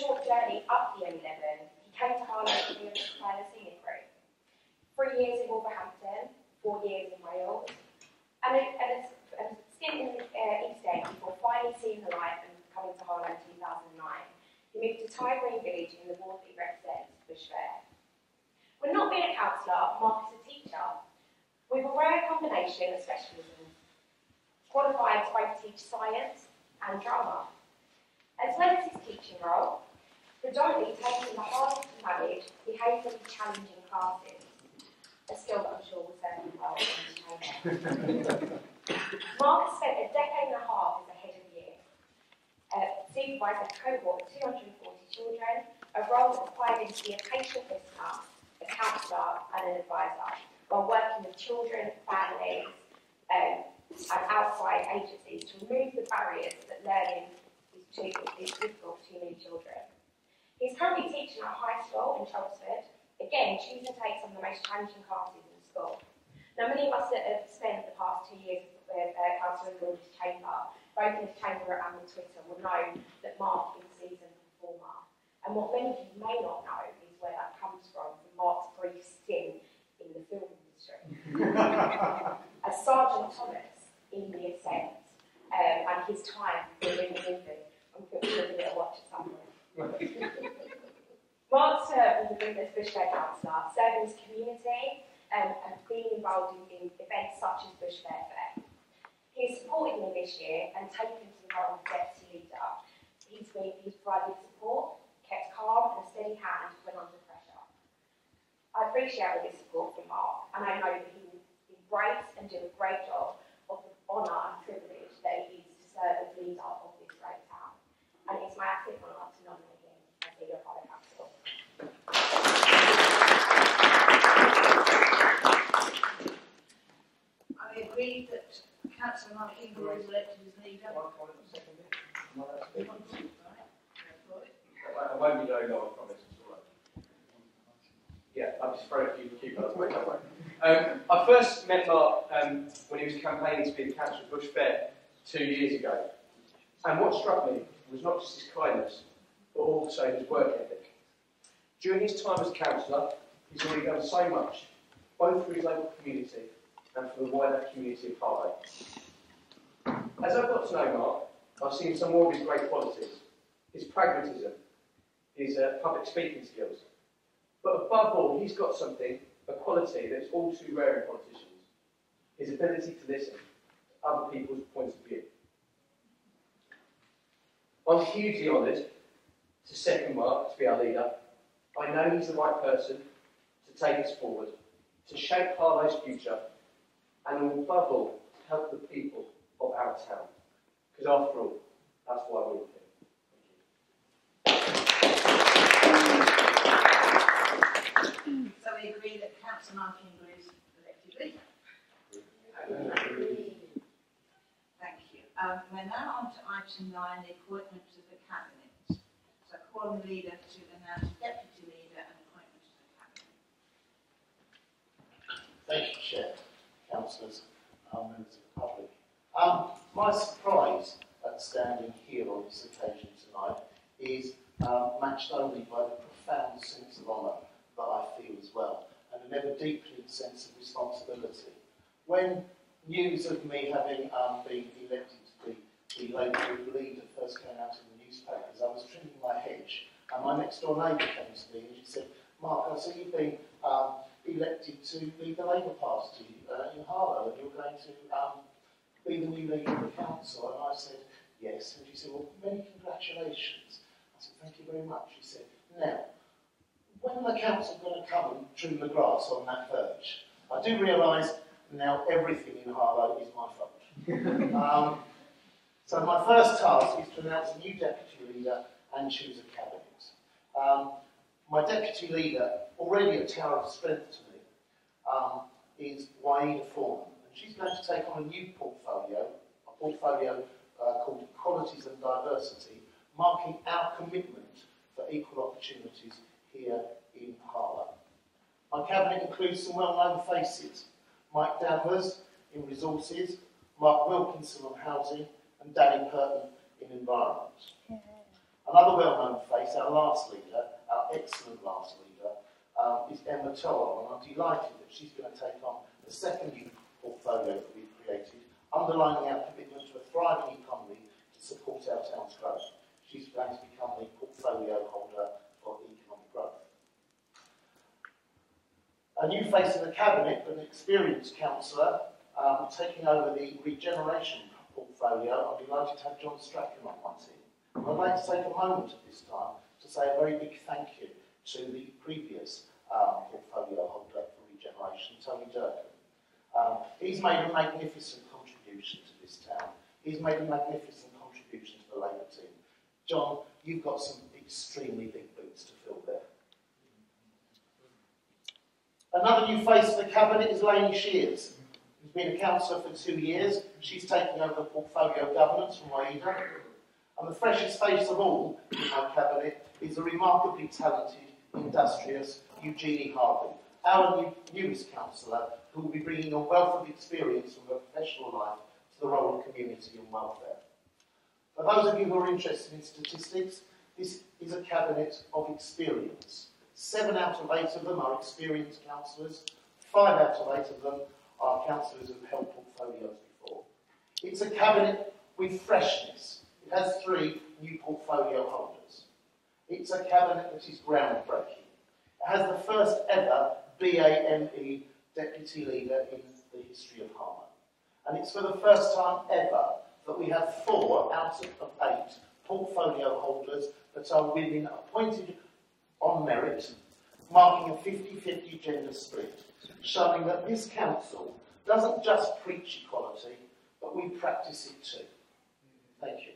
journey up the M11, he came to Harlow to be a pilot senior crew. Three years in Wolverhampton, four years in Wales, and a, and a, a stint in uh, East End before finally seeing the light and coming to Harlow in 2009. He moved to Tye Green Village in the ward that Bush Fair. When not being a counsellor, Mark is a teacher, with a rare combination of specialisms, qualified to both teach science and drama. As well as his teaching role, predominantly taking the hardest to manage, behaviourally challenging classes, a skill that I'm sure will serve him well in. Mark has spent a decade and a half as a head of year, uh, supervising a cohort of 240 children, a role that required him to be a patient listener, a counsellor and an advisor, while working with children, families, um, and outside agencies to remove the barriers that learning is to many children. He's currently teaching at high school in Chelmsford, again choosing to take some of the most challenging classes in the school. Now many of us that have spent the past two years with uh, Councillor George's chamber, both in his chamber and on Twitter, will know that Mark is a seasoned performer. And what many of you may not know is where that comes from, from Mark's brief stint in the film industry. As Sergeant Thomas in The Ascent, um, and his time in the movie. I'm going to give it a watch at some point. Mark served as a Business Councillor, serving his community um, and being involved in, in events such as Bushfair Fair. He has supported me this year and taken to the role of deputy leader. He's, been, he's provided support, kept calm and a steady hand when under pressure. I appreciate all this support from Mark, and I know that he will embrace and do a great job of the honour and privilege that it is to serve as leader of this great town. And it's my absolute honour to nominate him as leader of Harlow Council. I agree that Councillor Mark Ingall is elected as leader. I won't be very long, I promise. It's all right. Yeah, I'm just afraid you keep don't worry. Um, I first met Mark um, when he was campaigning to be the councillor of Bush Fair two years ago. And what struck me was not just his kindness, but also his work ethic. During his time as councillor, he's already done so much, both for his local community and for the wider community of Harlow. As I've got to know Mark, I've seen some more of his great qualities. His pragmatism, his uh, public speaking skills. But above all, he's got something, a quality that's all too rare in politicians his ability to listen to other people's points of view. I'm hugely honoured to second Mark to be our leader. I know he's the right person to take us forward, to shape Harlow's future, and above all, to help the people of our town. Because after all, that's why we're So we agree that Councillor Mark Ingall is elected. Thank you. Um, we're now on to item nine, the appointments of the cabinet. So call the leader to announce deputy leader and appointment to the cabinet. Thank you, Chair, councillors, members of the public. Um, my surprise at standing here on this occasion tonight is um, matched only by the profound sense of honour that I feel as an deepening sense of responsibility. When news of me having um, been elected to be the local leader first came out in the newspapers, I was trimming my hedge, and my next door neighbour came to me and she said, Mark, I see you've been um, elected to lead the Labour Party uh, in Harlow, and you're going to um, be the new leader of the council. And I said, yes. And she said, well, many congratulations. I said, thank you very much. She said, now, the council going to come and trim the grass on that verge? I do realise now everything in Harlow is my fault. um, so my first task is to announce a new deputy leader and choose a cabinet. Um, my deputy leader, already a tower of strength to me, um, is Waida Foreman. And she's going to take on a new portfolio, a portfolio uh, called Equalities and Diversity, marking our commitment for equal opportunities here in Harlow. My cabinet includes some well-known faces. Mike Danvers in resources, Mark Wilkinson on housing, and Danny Purton in environment. Another well-known face, our last leader, our excellent last leader, um, is Emma Toal, and I'm delighted that she's going to take on the second youth portfolio that we've created, underlining our commitment to a thriving economy to support our town's growth. She's going to become the portfolio holder for economic growth. A new face in the cabinet, an experienced councillor, um, taking over the regeneration portfolio. I'm delighted to have John Strachan on my team. I'd like to take a moment at this time to say a very big thank you to the previous um, portfolio holder for regeneration, Tony Durcan. Um, he's made a magnificent contribution to this town. He's made a magnificent contribution to the Labour team. John, you've got some extremely big boots to fill there. Another new face of the cabinet is Lainey Shears, who's been a councillor for two years. She's taking over the portfolio of governance from Waida. And the freshest face of all in my cabinet is the remarkably talented, industrious Eugenie Harvey, our new, newest councillor, who will be bringing a wealth of experience from her professional life to the role of community and welfare. For those of you who are interested in statistics, this is a cabinet of experience. Seven out of eight of them are experienced councillors. Five out of eight of them are councillors who've held portfolios before. It's a cabinet with freshness. It has three new portfolio holders. It's a cabinet that is groundbreaking. It has the first ever BAME deputy leader in the history of Harman. And it's for the first time ever that we have four out of eight portfolio holders that are women appointed on merit, marking a 50-50 gender split, showing that this council doesn't just preach equality, but we practice it too. Thank you.